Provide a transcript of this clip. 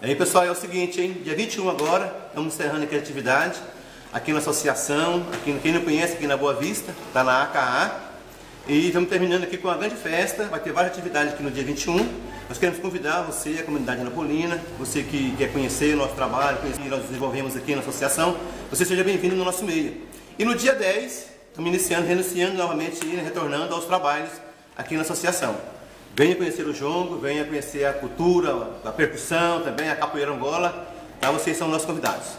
Aí pessoal, é o seguinte, hein? Dia 21 agora, estamos encerrando a atividade, aqui na associação, aqui, quem não conhece, aqui na Boa Vista, está na AKA. E estamos terminando aqui com uma grande festa, vai ter várias atividades aqui no dia 21. Nós queremos convidar você, a comunidade napolina, você que quer conhecer o nosso trabalho, conhecer o que nós desenvolvemos aqui na associação, você seja bem-vindo no nosso meio. E no dia 10, estamos iniciando, renunciando novamente e retornando aos trabalhos aqui na associação. Venha conhecer o jongo, venha conhecer a cultura, a percussão, também a capoeira angola. Tá? Vocês são nossos convidados.